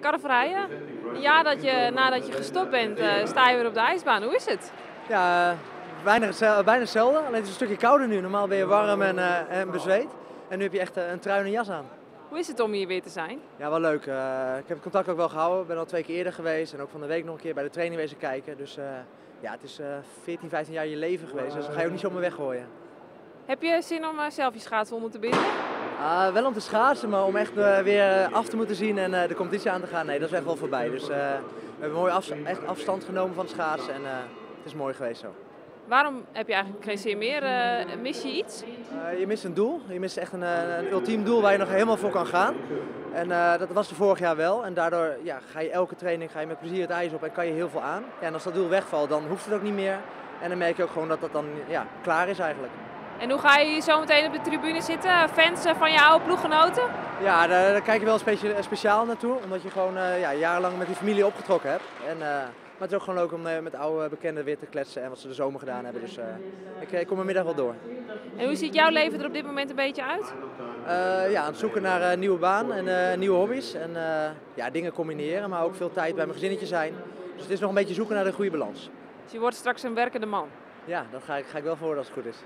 karverijen. Een jaar dat je, nadat je gestopt bent, uh, sta je weer op de ijsbaan. Hoe is het? Ja, weinig, bijna hetzelfde. Alleen het is een stukje kouder nu. Normaal ben je warm en, uh, en bezweet. En nu heb je echt een trui en jas aan. Hoe is het om hier weer te zijn? Ja, wel leuk. ik heb contact ook wel gehouden. Ik ben al twee keer eerder geweest en ook van de week nog een keer bij de training wezen kijken. Dus ja, het is 14, 15 jaar je leven geweest. Dus dat ga je ook niet zomaar weggooien. Heb je zin om zelf je schaatsen onder te binden? Uh, wel om te schaatsen, maar om echt uh, weer af te moeten zien en uh, de competitie aan te gaan, nee, dat is echt wel voorbij. Dus we hebben mooi af, echt afstand genomen van het schaatsen en het is mooi geweest zo. Waarom heb je eigenlijk geen zin meer? mis je iets? je mist een doel. Je mist echt een, een, ultiem doel waar je nog helemaal voor kan gaan. En dat was er vorig jaar wel. En daardoor ja, ga je elke training ga je met plezier het ijs op en kan je heel veel aan. Ja, en als dat doel wegvalt, dan hoeft het ook niet meer. En dan merk je ook gewoon dat dat dan ja, klaar is eigenlijk. En hoe ga je hier zo meteen op de tribune zitten? Fans eh, van je oude ploeggenoten? Ja, daar, daar, kijk je wel speciaal naartoe. Omdat je gewoon uh, ja, jarenlang met die familie opgetrokken hebt. En, uh, maar het is ook gewoon leuk om met oude bekenden weer te kletsen en wat ze de zomer gedaan hebben. Dus ik, ik, kom er middag wel door. En hoe ziet jouw leven er op dit moment een beetje uit? ja, aan het zoeken naar een nieuwe baan en nieuwe hobby's. En ja, dingen combineren, maar ook veel tijd bij mijn gezinnetje zijn. Dus het is nog een beetje zoeken naar de goede balans. Dus je wordt straks een werkende man? Ja, daar ga ik, ga ik wel voor als het goed is.